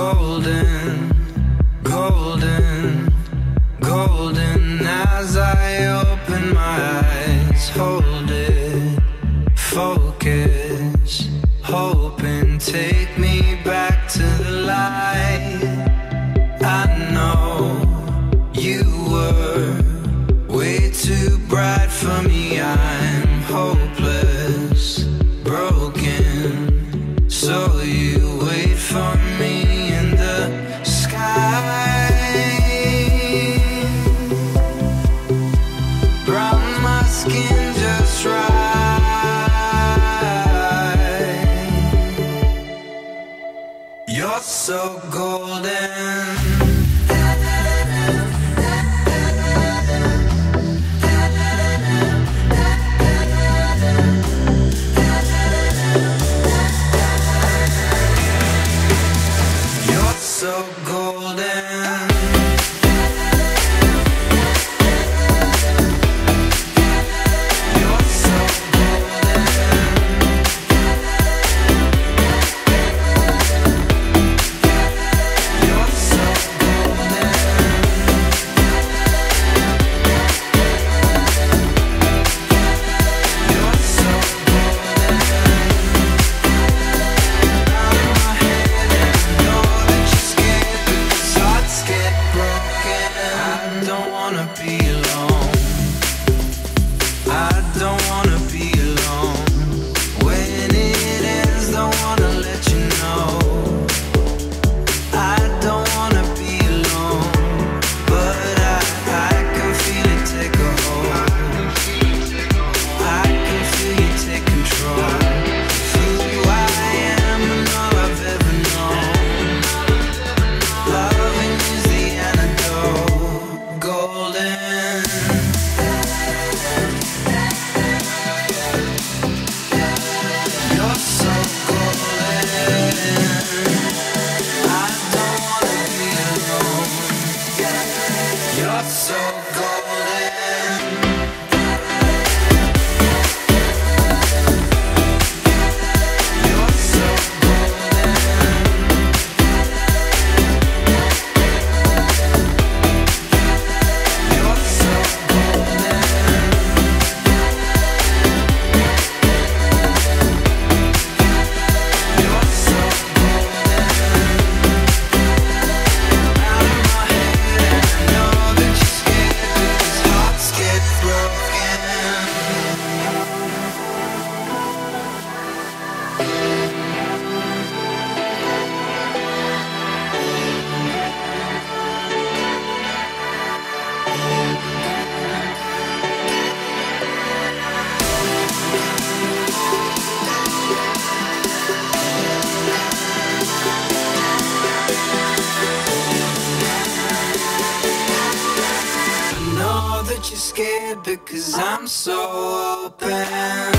golden, golden, golden. As I open my eyes, hold it, focus, hoping take me back to the light. I know you. You're so golden. You're so golden scared because I'm so open